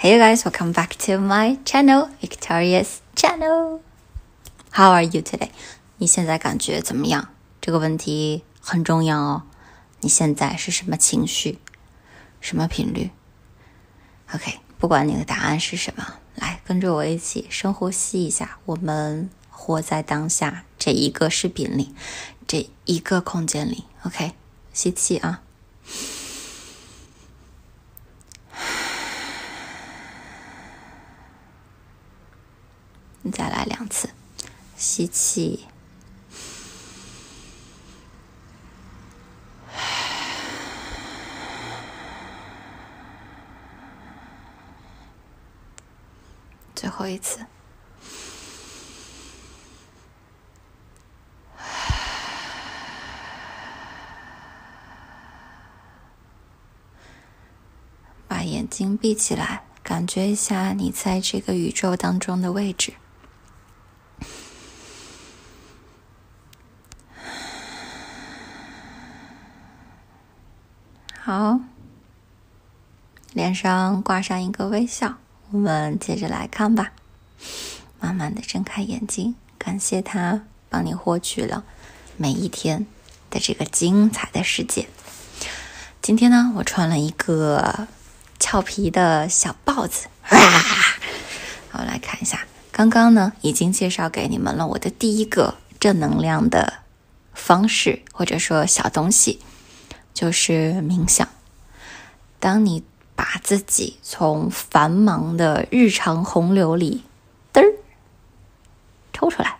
Hey you guys, welcome back to my channel, Victoria's channel. How are you today? 你现在感觉怎么样？这个问题很重要哦。你现在是什么情绪？什么频率？OK，不管你的答案是什么，来跟着我一起深呼吸一下。我们活在当下这一个视频里，这一个空间里。OK，吸气啊。你再来两次，吸气，最后一次，把眼睛闭起来，感觉一下你在这个宇宙当中的位置。好，脸上挂上一个微笑，我们接着来看吧。慢慢的睁开眼睛，感谢他帮你获取了每一天的这个精彩的世界。今天呢，我穿了一个俏皮的小豹子。好，来看一下，刚刚呢已经介绍给你们了我的第一个正能量的方式，或者说小东西。就是冥想。当你把自己从繁忙的日常洪流里嘚儿抽出来，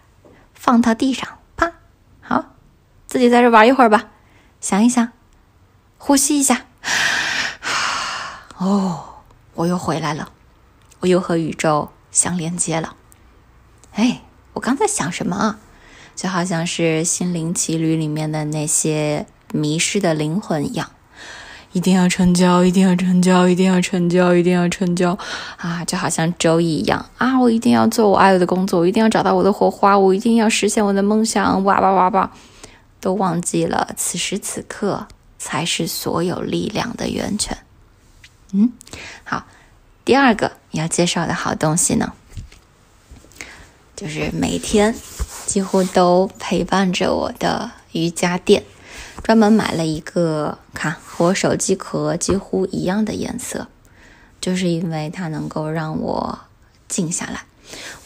放到地上，啪，好，自己在这玩一会儿吧。想一想，呼吸一下，哦，我又回来了，我又和宇宙相连接了。哎，我刚才想什么啊？就好像是《心灵奇旅》里面的那些。迷失的灵魂一样，一定要成交，一定要成交，一定要成交，一定要成交啊！就好像周一一样啊！我一定要做我爱我的工作，我一定要找到我的火花，我一定要实现我的梦想！哇哇哇哇！都忘记了，此时此刻才是所有力量的源泉。嗯，好，第二个要介绍的好东西呢，就是每天几乎都陪伴着我的瑜伽垫。专门买了一个，看和我手机壳几乎一样的颜色，就是因为它能够让我静下来。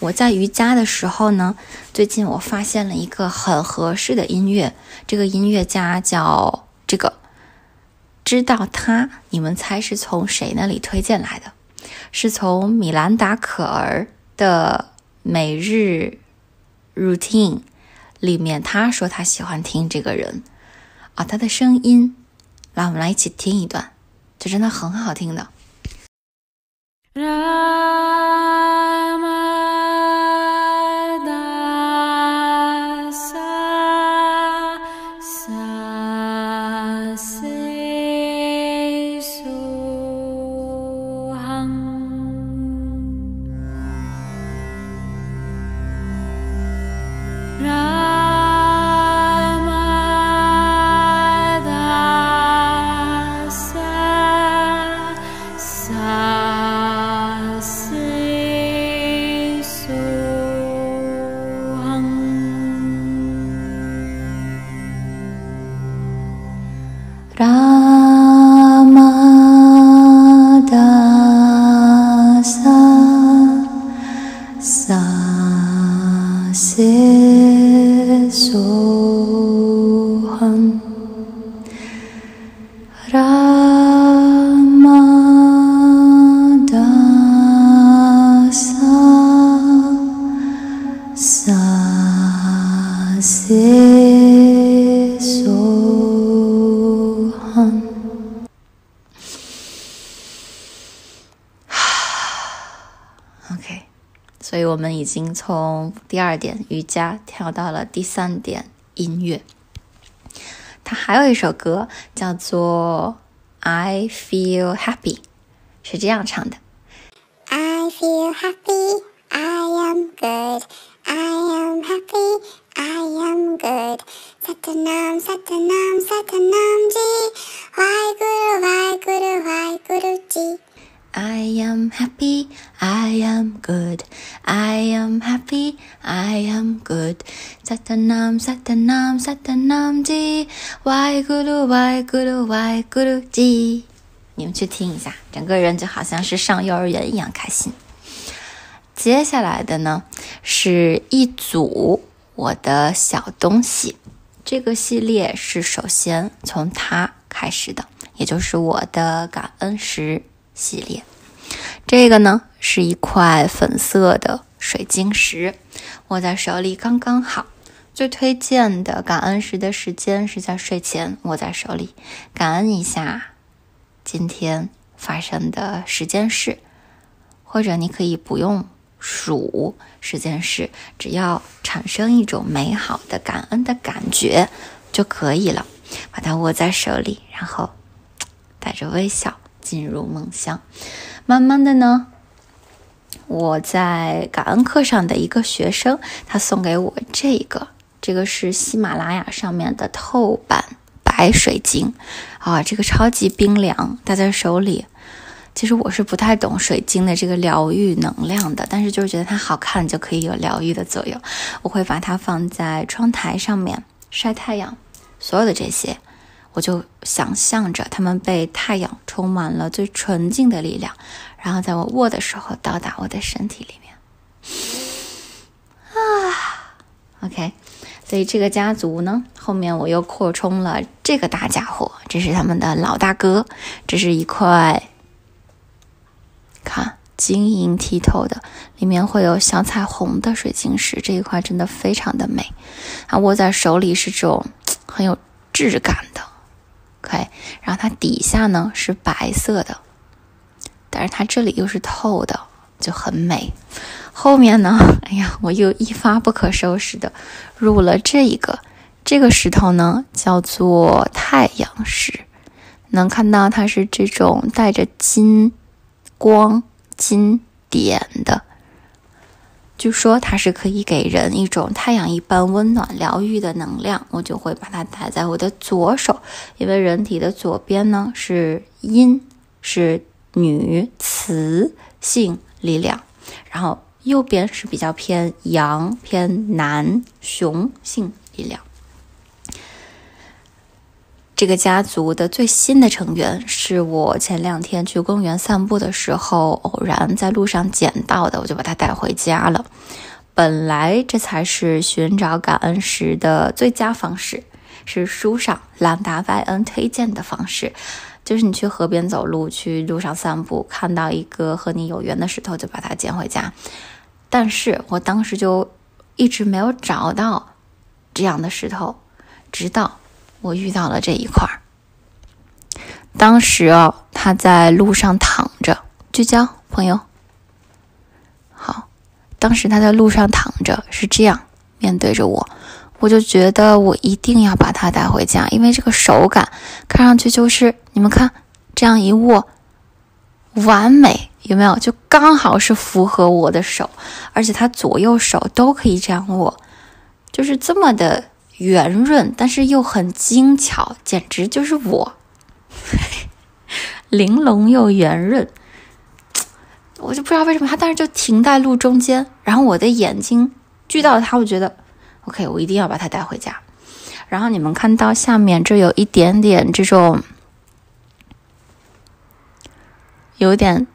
我在瑜伽的时候呢，最近我发现了一个很合适的音乐，这个音乐家叫这个，知道他？你们猜是从谁那里推荐来的？是从米兰达·可儿的每日 routine 里面，他说他喜欢听这个人。啊，他的声音，来，我们来一起听一段，这真的很好听的。Paz es. 从第二点瑜伽跳到了第三点音乐。它还有一首歌叫做《I Feel Happy》，是这样唱的：I feel happy, I am good, I am happy, I am good. Sat nam, sat nam, sat nam ji, Why Guru, Why Guru, Why Guru ji. I am happy, I am good. I am happy, I am good. Satnam Satnam Satnam ji. Why guru, why guru, why guru ji. 你们去听一下，整个人就好像是上幼儿园一样开心。接下来的呢，是一组我的小东西。这个系列是首先从它开始的，也就是我的感恩石。系列，这个呢是一块粉色的水晶石，握在手里刚刚好。最推荐的感恩石的时间是在睡前握在手里，感恩一下今天发生的十件事，或者你可以不用数十件事，只要产生一种美好的感恩的感觉就可以了。把它握在手里，然后带着微笑。进入梦乡，慢慢的呢，我在感恩课上的一个学生，他送给我这个，这个是喜马拉雅上面的透版白水晶，啊，这个超级冰凉，戴在手里。其实我是不太懂水晶的这个疗愈能量的，但是就是觉得它好看就可以有疗愈的作用。我会把它放在窗台上面晒太阳，所有的这些。我就想象着他们被太阳充满了最纯净的力量，然后在我握的时候到达我的身体里面。啊，OK，所以这个家族呢，后面我又扩充了这个大家伙，这是他们的老大哥，这是一块，看晶莹剔透的，里面会有小彩虹的水晶石，这一块真的非常的美，它握在手里是这种很有质感的。OK，然后它底下呢是白色的，但是它这里又是透的，就很美。后面呢，哎呀，我又一发不可收拾的入了这一个，这个石头呢叫做太阳石，能看到它是这种带着金光、金点的。据说它是可以给人一种太阳一般温暖疗愈的能量，我就会把它打在我的左手，因为人体的左边呢是阴，是女雌性力量，然后右边是比较偏阳，偏男雄性力量。这个家族的最新的成员是我前两天去公园散步的时候偶然在路上捡到的，我就把它带回家了。本来这才是寻找感恩石的最佳方式，是书上兰达外·恩推荐的方式，就是你去河边走路，去路上散步，看到一个和你有缘的石头，就把它捡回家。但是我当时就一直没有找到这样的石头，直到。我遇到了这一块儿，当时哦，他在路上躺着，聚焦朋友，好，当时他在路上躺着，是这样面对着我，我就觉得我一定要把它带回家，因为这个手感看上去就是你们看这样一握，完美，有没有？就刚好是符合我的手，而且他左右手都可以这样握，就是这么的。圆润，但是又很精巧，简直就是我，玲珑又圆润。我就不知道为什么它当时就停在路中间，然后我的眼睛聚到它，我觉得 OK，我一定要把它带回家。然后你们看到下面这有一点点这种有点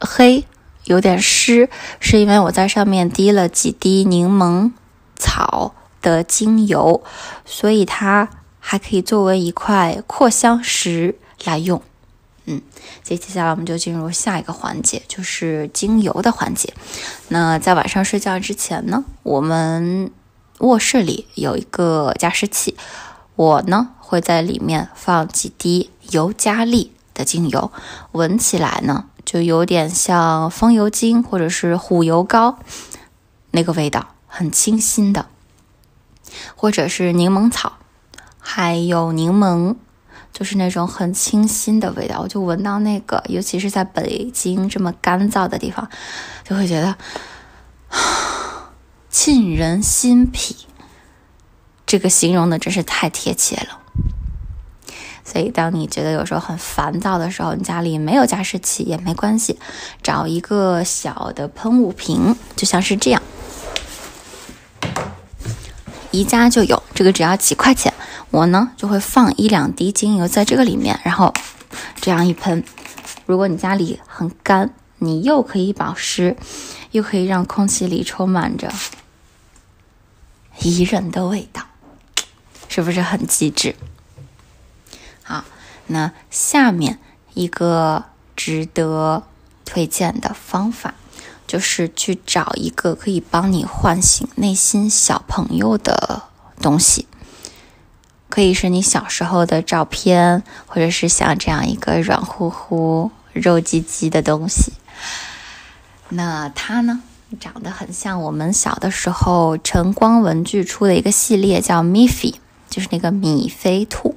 黑，有点湿，是因为我在上面滴了几滴柠檬草。的精油，所以它还可以作为一块扩香石来用。嗯，接接下来我们就进入下一个环节，就是精油的环节。那在晚上睡觉之前呢，我们卧室里有一个加湿器，我呢会在里面放几滴尤加利的精油，闻起来呢就有点像风油精或者是虎油膏那个味道，很清新的。或者是柠檬草，还有柠檬，就是那种很清新的味道。我就闻到那个，尤其是在北京这么干燥的地方，就会觉得沁人心脾。这个形容的真是太贴切了。所以，当你觉得有时候很烦躁的时候，你家里没有加湿器也没关系，找一个小的喷雾瓶，就像是这样，宜家就有，这个只要几块钱。我呢就会放一两滴精油在这个里面，然后这样一喷。如果你家里很干，你又可以保湿，又可以让空气里充满着宜人的味道，是不是很机智？好，那下面一个值得推荐的方法，就是去找一个可以帮你唤醒内心小朋友的东西，可以是你小时候的照片，或者是像这样一个软乎乎、肉唧唧的东西。那它呢，长得很像我们小的时候晨光文具出的一个系列，叫 Miffy，就是那个米菲兔。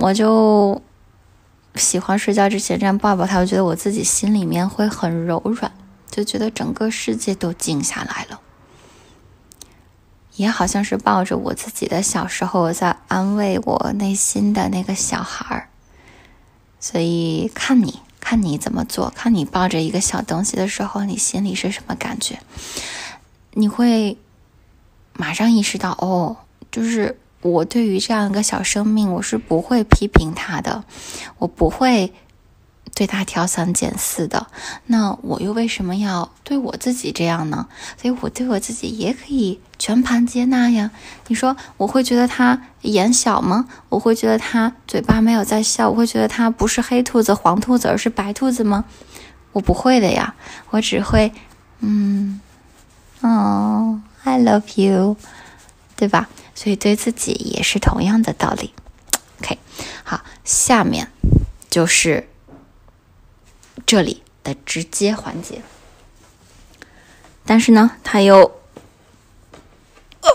我就喜欢睡觉之前这样抱抱他，我觉得我自己心里面会很柔软，就觉得整个世界都静下来了，也好像是抱着我自己的小时候在安慰我内心的那个小孩儿。所以看你看你怎么做，看你抱着一个小东西的时候，你心里是什么感觉？你会马上意识到，哦，就是。我对于这样一个小生命，我是不会批评他的，我不会对他挑三拣四的。那我又为什么要对我自己这样呢？所以我对我自己也可以全盘接纳呀。你说我会觉得他眼小吗？我会觉得他嘴巴没有在笑？我会觉得他不是黑兔子、黄兔子，而是白兔子吗？我不会的呀，我只会，嗯，哦，I love you，对吧？所以对自己也是同样的道理。OK，好，下面就是这里的直接环节。但是呢，它又，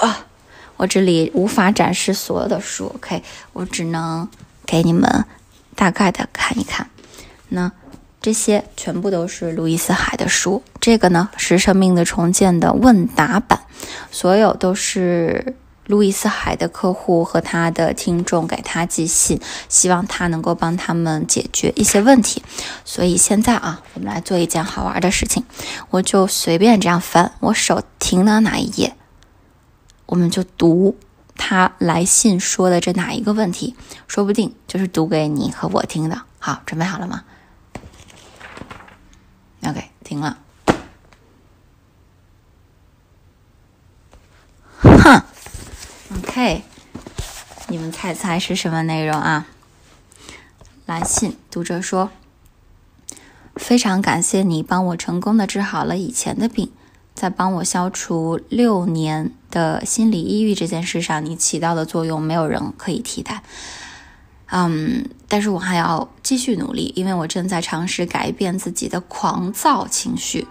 啊，我这里无法展示所有的书。OK，我只能给你们大概的看一看。那这些全部都是路易斯海的书。这个呢是生命的重建的问答版，所有都是。路易斯海的客户和他的听众给他寄信，希望他能够帮他们解决一些问题。所以现在啊，我们来做一件好玩的事情，我就随便这样翻，我手停到哪一页，我们就读他来信说的这哪一个问题，说不定就是读给你和我听的。好，准备好了吗？OK，停了。哼。OK，你们猜猜是什么内容啊？来信，读者说：“非常感谢你帮我成功的治好了以前的病，在帮我消除六年的心理抑郁这件事上，你起到的作用没有人可以替代。嗯，但是我还要继续努力，因为我正在尝试改变自己的狂躁情绪。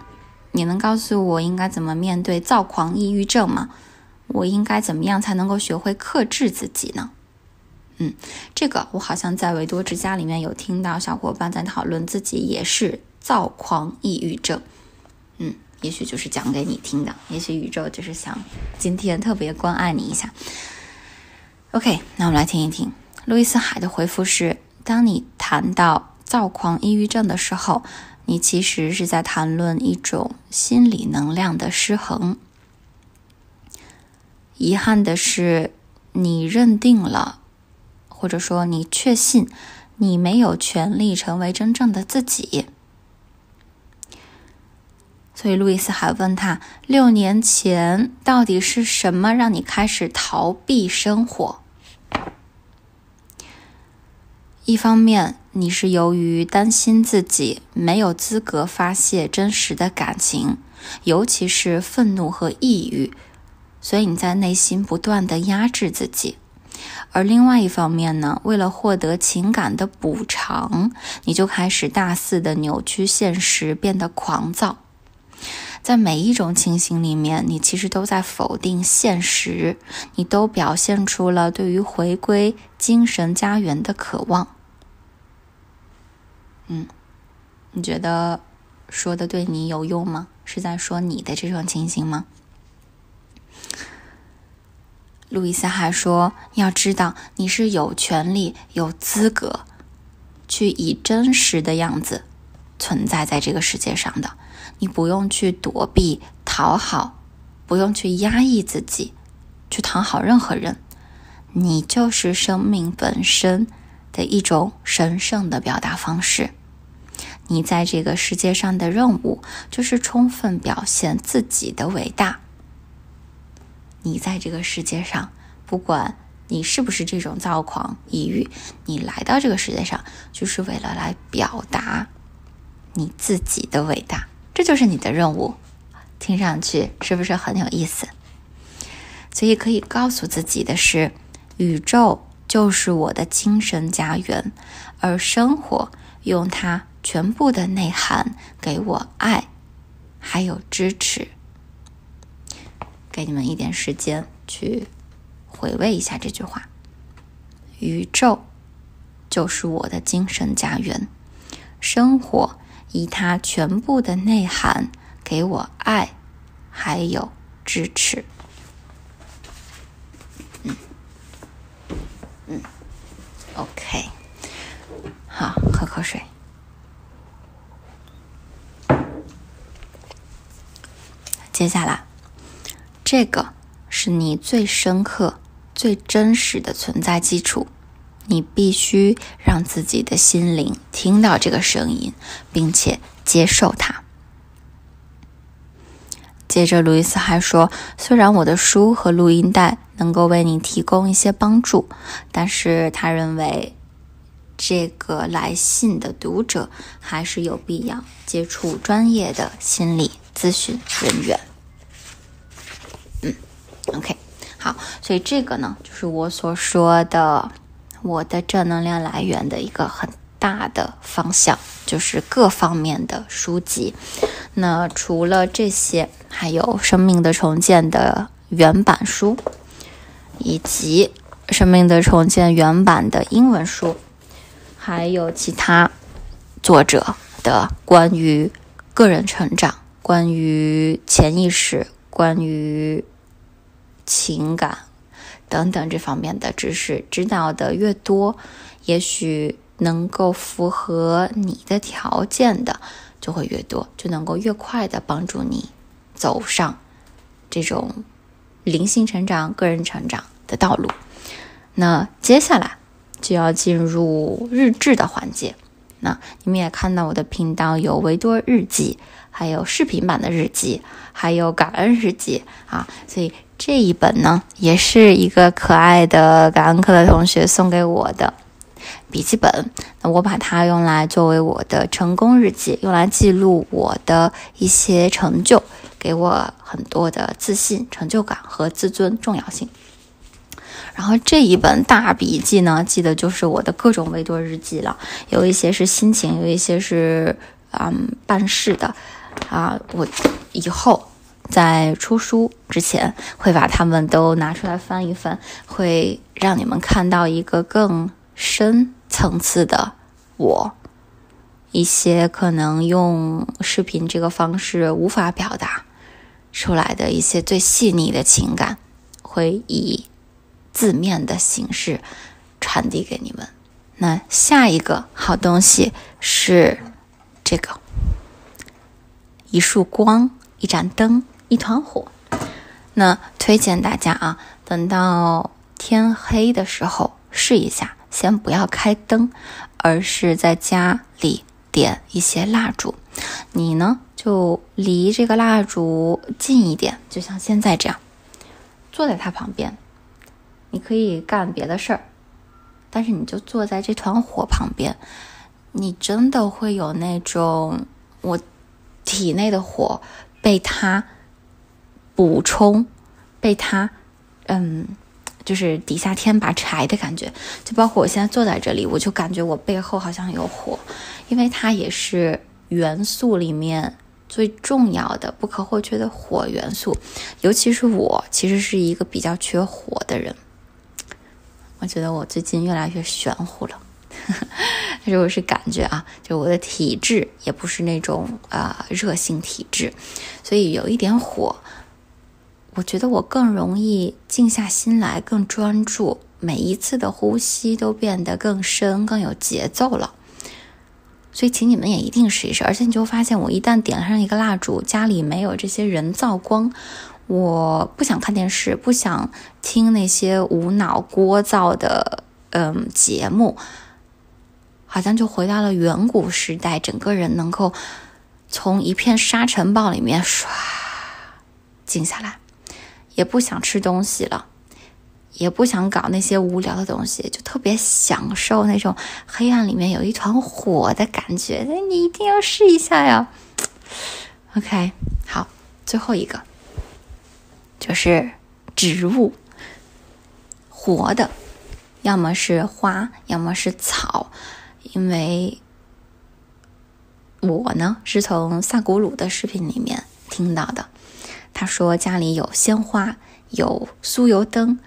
你能告诉我应该怎么面对躁狂抑郁症吗？”我应该怎么样才能够学会克制自己呢？嗯，这个我好像在维多之家里面有听到小伙伴在讨论自己也是躁狂抑郁症。嗯，也许就是讲给你听的，也许宇宙就是想今天特别关爱你一下。OK，那我们来听一听路易斯海的回复是：当你谈到躁狂抑郁症的时候，你其实是在谈论一种心理能量的失衡。遗憾的是，你认定了，或者说你确信，你没有权利成为真正的自己。所以，路易斯还问他：六年前到底是什么让你开始逃避生活？一方面，你是由于担心自己没有资格发泄真实的感情，尤其是愤怒和抑郁。所以你在内心不断的压制自己，而另外一方面呢，为了获得情感的补偿，你就开始大肆的扭曲现实，变得狂躁。在每一种情形里面，你其实都在否定现实，你都表现出了对于回归精神家园的渴望。嗯，你觉得说的对你有用吗？是在说你的这种情形吗？路易斯还说：“要知道，你是有权利、有资格去以真实的样子存在在这个世界上的。你不用去躲避、讨好，不用去压抑自己，去讨好任何人。你就是生命本身的一种神圣的表达方式。你在这个世界上的任务，就是充分表现自己的伟大。”你在这个世界上，不管你是不是这种躁狂抑郁，你来到这个世界上就是为了来表达你自己的伟大，这就是你的任务。听上去是不是很有意思？所以可以告诉自己的是，宇宙就是我的精神家园，而生活用它全部的内涵给我爱，还有支持。给你们一点时间去回味一下这句话：“宇宙就是我的精神家园，生活以它全部的内涵给我爱，还有支持。”嗯嗯，OK，好，喝口水。接下来。这个是你最深刻、最真实的存在基础，你必须让自己的心灵听到这个声音，并且接受它。接着，路易斯还说：“虽然我的书和录音带能够为你提供一些帮助，但是他认为这个来信的读者还是有必要接触专业的心理咨询人员。” OK，好，所以这个呢，就是我所说的我的正能量来源的一个很大的方向，就是各方面的书籍。那除了这些，还有《生命的重建》的原版书，以及《生命的重建》原版的英文书，还有其他作者的关于个人成长、关于潜意识、关于。情感等等这方面的知识，知道的越多，也许能够符合你的条件的就会越多，就能够越快的帮助你走上这种灵性成长、个人成长的道路。那接下来就要进入日志的环节。那你们也看到我的频道有维多日记，还有视频版的日记，还有感恩日记啊，所以。这一本呢，也是一个可爱的感恩课的同学送给我的笔记本。那我把它用来作为我的成功日记，用来记录我的一些成就，给我很多的自信、成就感和自尊重要性。然后这一本大笔记呢，记的就是我的各种维多日记了，有一些是心情，有一些是嗯办事的啊。我以后。在出书之前，会把它们都拿出来翻一翻，会让你们看到一个更深层次的我，一些可能用视频这个方式无法表达出来的一些最细腻的情感，会以字面的形式传递给你们。那下一个好东西是这个一束光，一盏灯。一团火，那推荐大家啊，等到天黑的时候试一下，先不要开灯，而是在家里点一些蜡烛。你呢，就离这个蜡烛近一点，就像现在这样，坐在它旁边。你可以干别的事儿，但是你就坐在这团火旁边，你真的会有那种我体内的火被它。补充，被它，嗯，就是底下添把柴的感觉，就包括我现在坐在这里，我就感觉我背后好像有火，因为它也是元素里面最重要的、不可或缺的火元素。尤其是我，其实是一个比较缺火的人。我觉得我最近越来越玄乎了，但是我是感觉啊，就我的体质也不是那种啊热性体质，所以有一点火。我觉得我更容易静下心来，更专注，每一次的呼吸都变得更深、更有节奏了。所以，请你们也一定试一试。而且，你就发现，我一旦点上一个蜡烛，家里没有这些人造光，我不想看电视，不想听那些无脑聒噪的嗯节目，好像就回到了远古时代，整个人能够从一片沙尘暴里面唰静下来，也不想吃东西了。也不想搞那些无聊的东西，就特别享受那种黑暗里面有一团火的感觉。那你一定要试一下呀。OK，好，最后一个就是植物，活的，要么是花，要么是草。因为我呢是从萨古鲁的视频里面听到的，他说家里有鲜花，有酥油灯。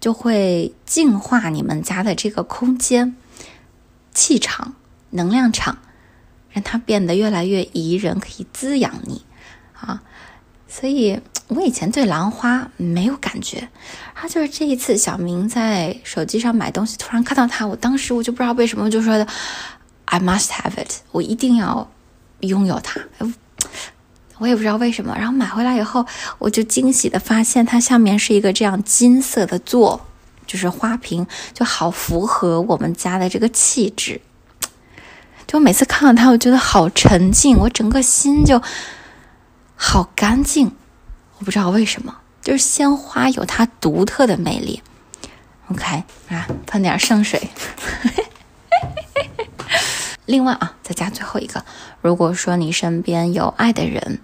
就会净化你们家的这个空间、气场、能量场，让它变得越来越宜人，可以滋养你啊。所以我以前对兰花没有感觉，啊，就是这一次小明在手机上买东西，突然看到它，我当时我就不知道为什么就说的，I must have it，我一定要拥有它。我也不知道为什么，然后买回来以后，我就惊喜的发现它下面是一个这样金色的座，就是花瓶，就好符合我们家的这个气质。就每次看到它，我觉得好沉静，我整个心就好干净。我不知道为什么，就是鲜花有它独特的魅力。OK，啊，喷点圣水。另外啊，再加最后一个，如果说你身边有爱的人，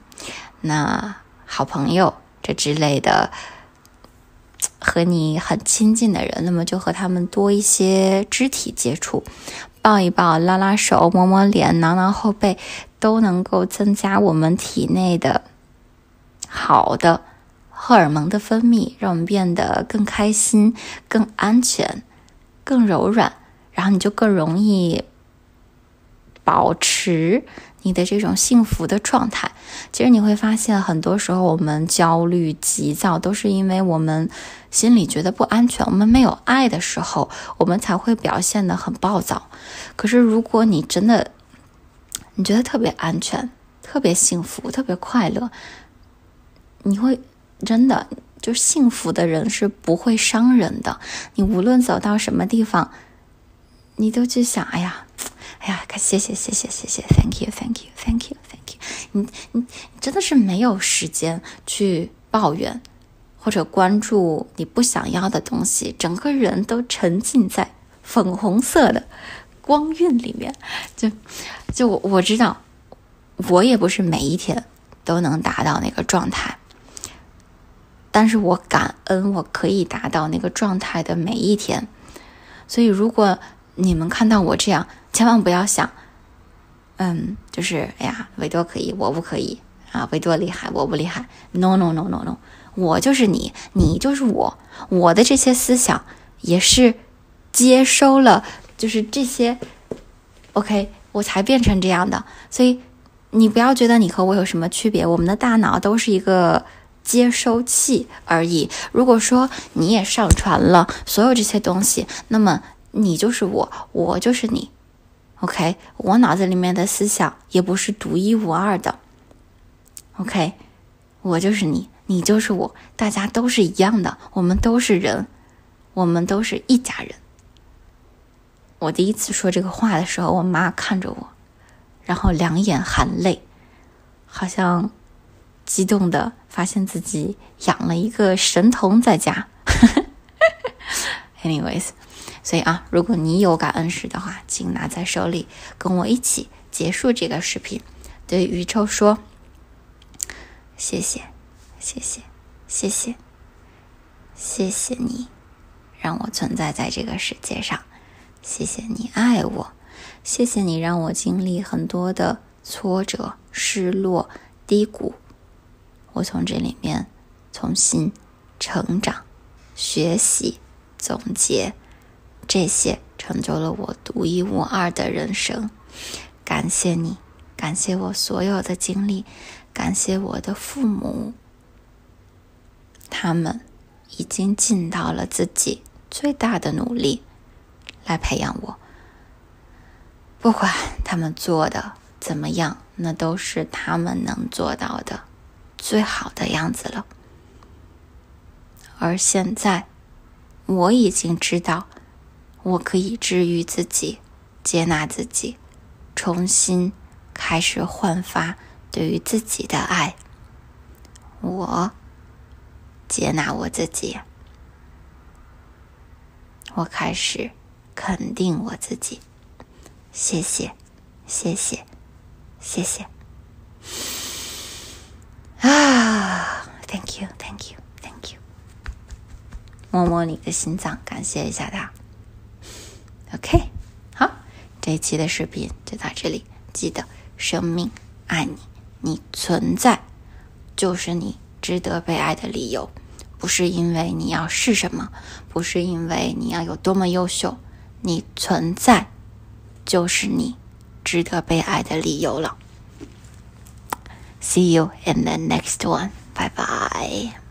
那好朋友这之类的，和你很亲近的人，那么就和他们多一些肢体接触，抱一抱、拉拉手、摸摸脸、挠挠后背，都能够增加我们体内的好的荷尔蒙的分泌，让我们变得更开心、更安全、更柔软，然后你就更容易。保持你的这种幸福的状态，其实你会发现，很多时候我们焦虑、急躁，都是因为我们心里觉得不安全。我们没有爱的时候，我们才会表现得很暴躁。可是，如果你真的你觉得特别安全、特别幸福、特别快乐，你会真的就幸福的人是不会伤人的。你无论走到什么地方，你都去想：哎呀。哎呀，谢谢谢谢谢谢，Thank you Thank you Thank you Thank you。你你真的是没有时间去抱怨，或者关注你不想要的东西，整个人都沉浸在粉红色的光晕里面。就就我我知道，我也不是每一天都能达到那个状态，但是我感恩我可以达到那个状态的每一天。所以如果你们看到我这样，千万不要想，嗯，就是哎呀，维多可以，我不可以啊，维多厉害，我不厉害。No no no no no，我就是你，你就是我，我的这些思想也是接收了，就是这些，OK，我才变成这样的。所以你不要觉得你和我有什么区别，我们的大脑都是一个接收器而已。如果说你也上传了所有这些东西，那么你就是我，我就是你。OK，我脑子里面的思想也不是独一无二的。OK，我就是你，你就是我，大家都是一样的，我们都是人，我们都是一家人。我第一次说这个话的时候，我妈看着我，然后两眼含泪，好像激动的发现自己养了一个神童在家。Anyways。所以啊，如果你有感恩石的话，请拿在手里，跟我一起结束这个视频。对宇宙说：“谢谢，谢谢，谢谢，谢谢你让我存在在这个世界上，谢谢你爱我，谢谢你让我经历很多的挫折、失落、低谷，我从这里面重新成长、学习、总结。”这些成就了我独一无二的人生，感谢你，感谢我所有的经历，感谢我的父母，他们已经尽到了自己最大的努力来培养我。不管他们做的怎么样，那都是他们能做到的最好的样子了。而现在，我已经知道，我可以治愈自己，接纳自己，重新开始焕发对于自己的爱。我接纳我自己，我开始肯定我自己。谢谢，谢谢，谢谢。啊，Thank you，Thank you，Thank you。摸摸你的心脏，感谢一下他。OK，好，这一期的视频就到这里。记得，生命爱你，你存在就是你值得被爱的理由，不是因为你要是什么，不是因为你要有多么优秀，你存在。就是你值得被爱的理由了。See you in the next one. Bye bye.